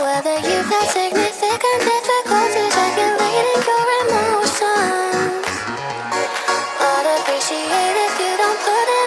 whether you've felt significant, difficulties regulating your emotions. I'd appreciate if you don't put it.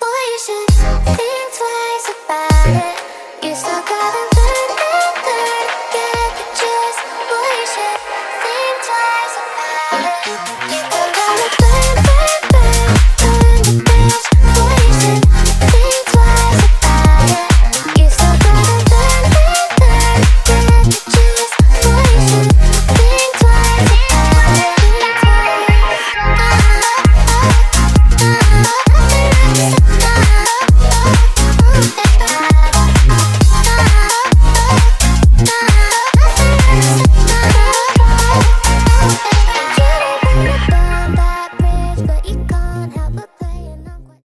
Boy, you should think twice about it. You still got a